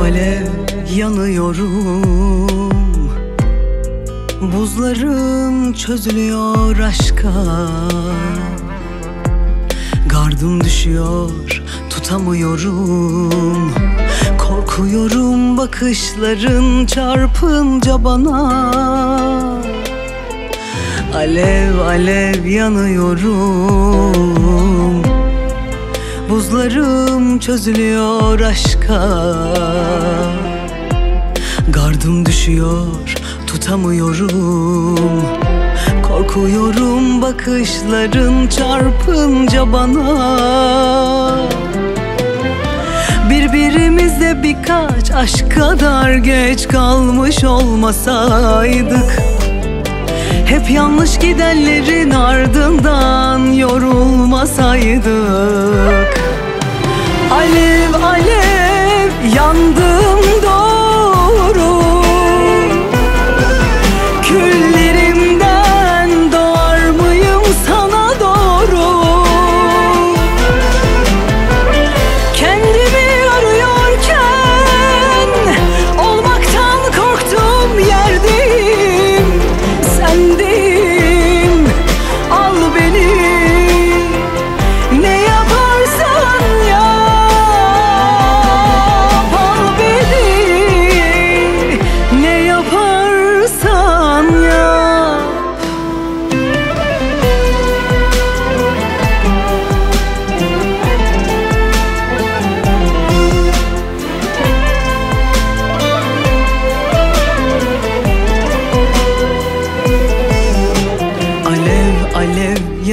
Alev yanıyorum. Buzlarım çözülüyor aşka. Gardım düşüyor tutamıyorum. Korkuyorum bakışların çarpınca bana. Alev alev yanıyorum Buzlarım çözülüyor aşka. Gardım düşüyor tutamıyorum. Korkuyorum bakışların çarpınca bana. Birbirimize birkaç aşk kadar geç kalmış olmasaydık Hep yanlış gidenlerin ardından yorulmasaydık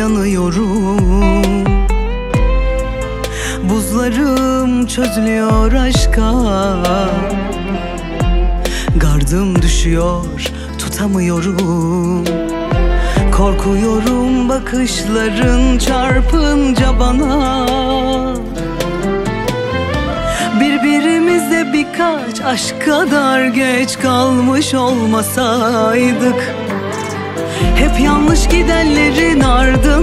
yanıyorum. Buzlarım çözülüyor aşka. Gardım düşüyor tutamıyorum. Korkuyorum bakışların çarpınca bana. Birbirimize birkaç aşk kadar geç kalmış olmasaydık hep yanlış gidenlerin ardından